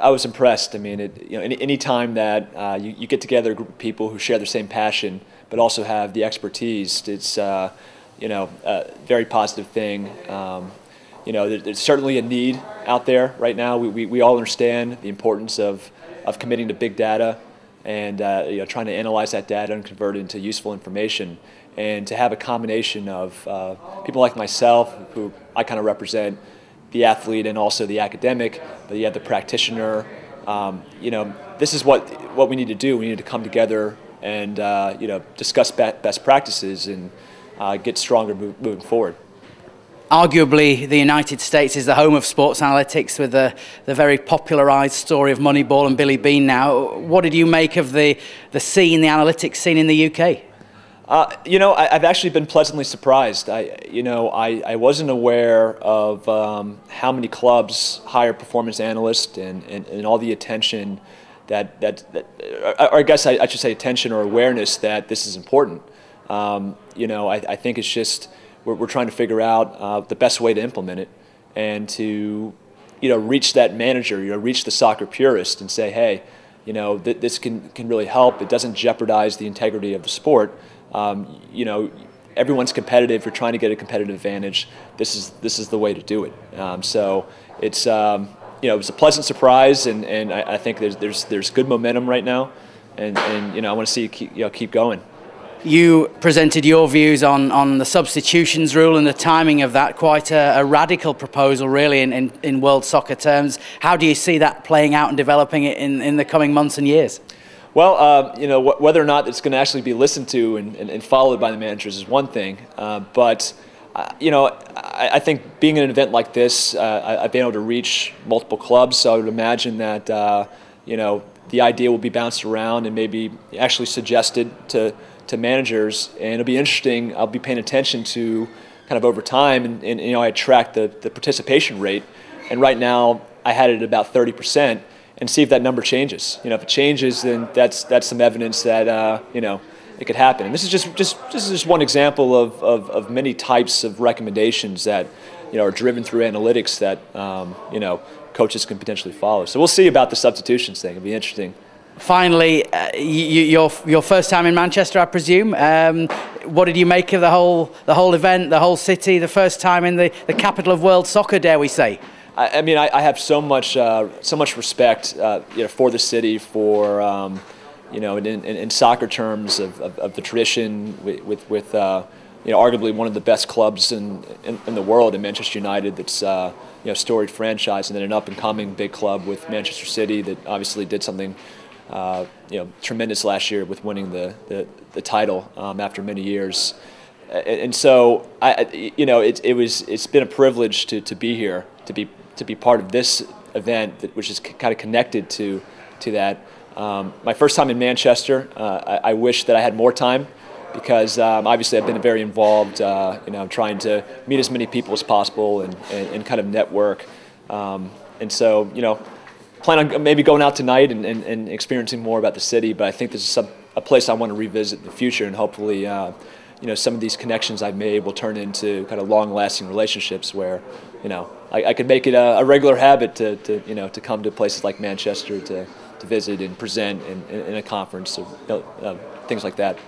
I was impressed. I mean, it, you know, any, any time that uh, you, you get together a group of people who share the same passion, but also have the expertise, it's uh, you know a very positive thing. Um, you know, there, there's certainly a need out there right now. We, we, we all understand the importance of, of committing to big data and uh, you know, trying to analyze that data and convert it into useful information. And to have a combination of uh, people like myself, who I kind of represent the athlete and also the academic, but you have the practitioner. Um, you know, this is what what we need to do. We need to come together and uh, you know discuss best practices and uh, get stronger moving forward arguably the United States is the home of sports analytics with the, the very popularized story of Moneyball and Billy Beane now. What did you make of the, the scene, the analytics scene in the UK? Uh, you know, I, have actually been pleasantly surprised. I, you know, I, I wasn't aware of um, how many clubs hire performance analysts and, and, and all the attention that, that, that or I guess I, I, should say attention or awareness that this is important. Um, you know, I, I think it's just, we're, we're trying to figure out uh, the best way to implement it and to you know reach that manager you know reach the soccer purist and say hey you know th- this can, can really help. It doesn't jeopardize the integrity of the sport. Um, you know everyone's competitive. You're trying to get a competitive advantage. This is this is the way to do it. Um, so it's um, you know it was a pleasant surprise and, and I, I, think there's, there's there's good momentum right now. And, and you know I want to see you keep, you know, keep going you presented your views on, on the substitutions rule and the timing of that, quite a, a radical proposal, really, in, in, in, world soccer terms. How do you see that playing out and developing in, in the coming months and years? Well, uh, you know, wh- whether or not it's going to actually be listened to and, and, and, followed by the managers is one thing, uh, but uh, you know, I, I, think being in an event like this, uh, I, have been able to reach multiple clubs, so I would imagine that uh, you know the idea will be bounced around and maybe actually suggested to to managers, and it'll be interesting. I'll be paying attention to kind of over time, and, and you know I track the, the participation rate, and right now I had it at about 30 percent, and see if that number changes. You know, if it changes, then that's that's some evidence that uh, you know it could happen. And this is just just this is just one example of, of, of many types of recommendations that you know are driven through analytics that um, you know coaches can potentially follow. So we'll see about the substitutions thing. It'll be interesting finally, uh, you, your your first time in Manchester, I presume. Um, what did you make of the whole the whole event, the whole city, the first time in the, the capital of world soccer, dare we say? I, I mean, I, I, have so much uh, so much respect, uh, you know, for the city, for um, you know, in, in, in, soccer terms of, of, of the tradition with with, with uh, you know, arguably one of the best clubs in, in, in the world in Manchester United. That's uh, you know, storied franchise, and then an up and coming big club with Manchester City that obviously did something uh, you know, tremendous last year with winning the, the, the title um, after many years. And, so, I, you know, it, it was, it's been a privilege to, to be here, to be, to be part of this event, that, which is kind of connected to, to that. Um, my first time in Manchester, uh, I, I, wish that I had more time because um, obviously I've been very involved, uh, you know, trying to meet as many people as possible and, and, and kind of network. Um, and so, you know, plan on maybe going out tonight and, and, and experiencing more about the city. But I think this is some, a place I want to revisit in the future, and hopefully, uh, you know, some of these connections I've made will turn into kind of long-lasting relationships where, you know, I, I could make it a, a, regular habit to, to, you know, to come to places like Manchester to, to visit and present in, in, in a conference or you know, uh, things like that.